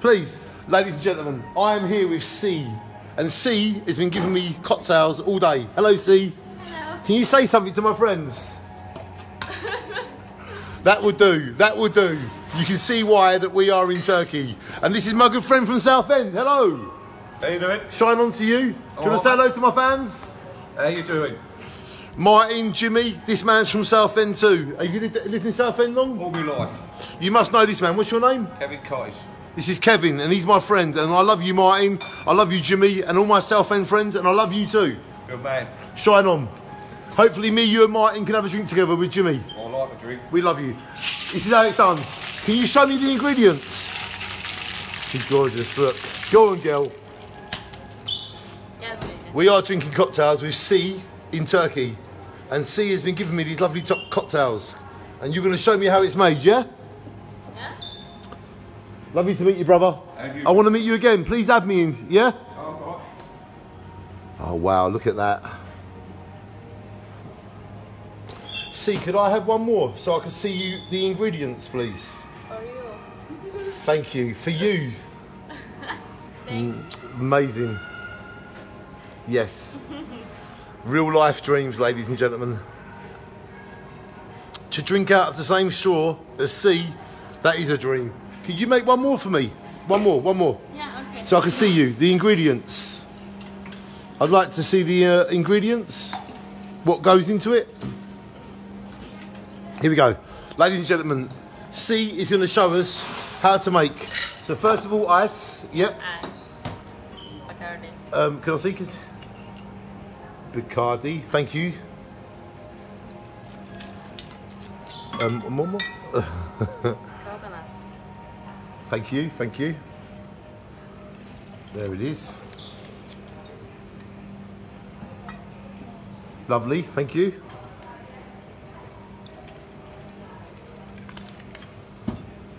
Please, ladies and gentlemen, I am here with Sea. And Sea has been giving me cocktails all day. Hello, Sea. Hello. Can you say something to my friends? that would do. That would do. You can see why that we are in Turkey. And this is my good friend from Southend. Hello. How you doing? Shine on to you. Do you want to say hello to my fans? How are you doing? Martin, Jimmy, this man's from Southend too. Have you lived, lived in Southend long? All my life. You must know this man. What's your name? Kevin Cottis. This is Kevin, and he's my friend. And I love you, Martin. I love you, Jimmy, and all my Southend friends, and I love you too. Good man. Shine on. Hopefully, me, you, and Martin can have a drink together with Jimmy. I like a drink. We love you. This is how it's done. Can you show me the ingredients? She's gorgeous. Look. Go on, girl. We are drinking cocktails with Sea in Turkey. And Sea has been giving me these lovely top cocktails. And you're going to show me how it's made? Yeah? Lovely to meet you, brother. And you. I want to meet you again. Please add me in, yeah? Oh, Oh, wow, look at that. See, could I have one more so I can see you the ingredients, please? For you. Thank you. For you. Mm, Thanks. Amazing. Yes. Real life dreams, ladies and gentlemen. To drink out of the same straw as Sea, that is a dream. Could you make one more for me? One more, one more. Yeah, okay. So I can see you, the ingredients. I'd like to see the uh, ingredients, what goes into it. Here we go. Ladies and gentlemen, Sea is going to show us how to make. So first of all, ice. Yep. Ice. Bacardi. Um, can I see? Cause... Bacardi, thank you. Um, one more. Thank you, thank you. There it is. Lovely, thank you.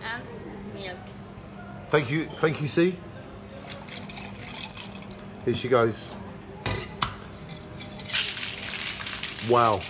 And milk. Thank you, thank you, Sea. Here she goes. Wow.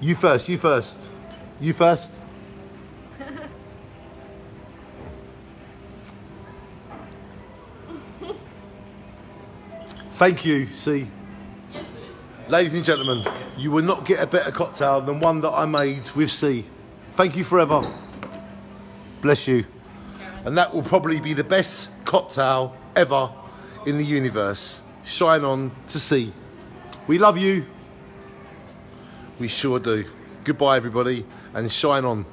You first, you first. You first. Thank you, Sea. Yes. Ladies and gentlemen, you will not get a better cocktail than one that I made with Sea. Thank you forever. Bless you. And that will probably be the best cocktail ever in the universe. Shine on to Sea. We love you. We sure do. Goodbye, everybody, and shine on.